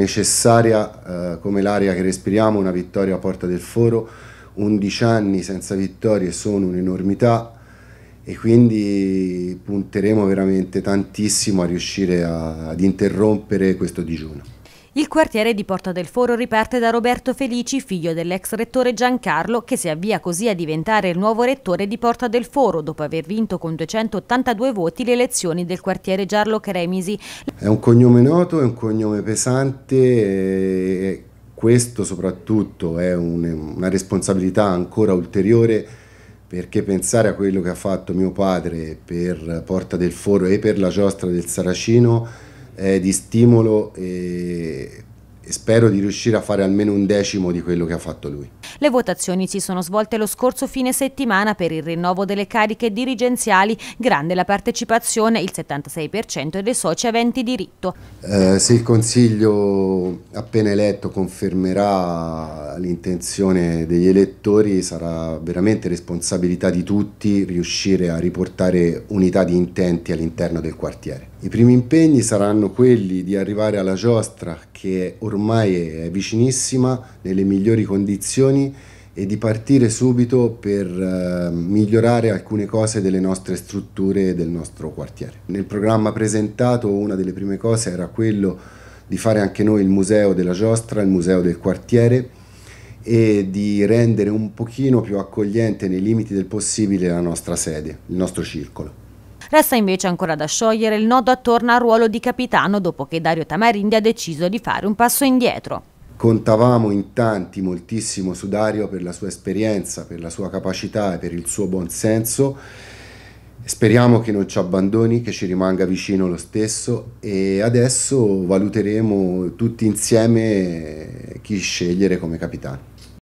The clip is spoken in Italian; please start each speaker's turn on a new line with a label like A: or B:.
A: necessaria eh, come l'aria che respiriamo, una vittoria a Porta del Foro, 11 anni senza vittorie sono un'enormità e quindi punteremo veramente tantissimo a riuscire a, ad interrompere questo digiuno.
B: Il quartiere di Porta del Foro riparte da Roberto Felici, figlio dell'ex rettore Giancarlo, che si avvia così a diventare il nuovo rettore di Porta del Foro, dopo aver vinto con 282 voti le elezioni del quartiere Giarlo Cremisi.
A: È un cognome noto, è un cognome pesante e questo soprattutto è un, una responsabilità ancora ulteriore perché pensare a quello che ha fatto mio padre per Porta del Foro e per la giostra del Saracino è di stimolo e, e spero di riuscire a fare almeno un decimo di quello che ha fatto lui.
B: Le votazioni si sono svolte lo scorso fine settimana per il rinnovo delle cariche dirigenziali, grande la partecipazione, il 76% dei soci aventi diritto.
A: Eh, se il Consiglio appena eletto confermerà l'intenzione degli elettori sarà veramente responsabilità di tutti riuscire a riportare unità di intenti all'interno del quartiere. I primi impegni saranno quelli di arrivare alla giostra che ormai è vicinissima, nelle migliori condizioni e di partire subito per uh, migliorare alcune cose delle nostre strutture e del nostro quartiere. Nel programma presentato una delle prime cose era quello di fare anche noi il museo della giostra, il museo del quartiere e di rendere un pochino più accogliente nei limiti del possibile la nostra sede, il nostro circolo.
B: Resta invece ancora da sciogliere il nodo attorno al ruolo di capitano dopo che Dario Tamarindi ha deciso di fare un passo indietro.
A: Contavamo in tanti moltissimo su Dario per la sua esperienza, per la sua capacità e per il suo buon senso. Speriamo che non ci abbandoni, che ci rimanga vicino lo stesso e adesso valuteremo tutti insieme chi scegliere come capitano.